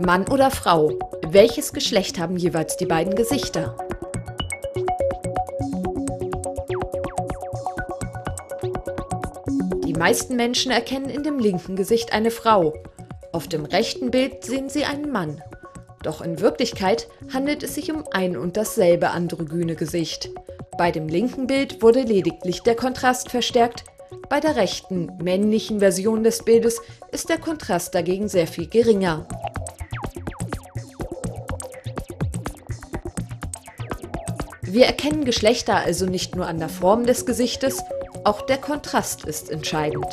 Mann oder Frau? Welches Geschlecht haben jeweils die beiden Gesichter? Die meisten Menschen erkennen in dem linken Gesicht eine Frau. Auf dem rechten Bild sehen sie einen Mann. Doch in Wirklichkeit handelt es sich um ein und dasselbe androgyne Gesicht. Bei dem linken Bild wurde lediglich der Kontrast verstärkt, bei der rechten, männlichen Version des Bildes ist der Kontrast dagegen sehr viel geringer. Wir erkennen Geschlechter also nicht nur an der Form des Gesichtes, auch der Kontrast ist entscheidend.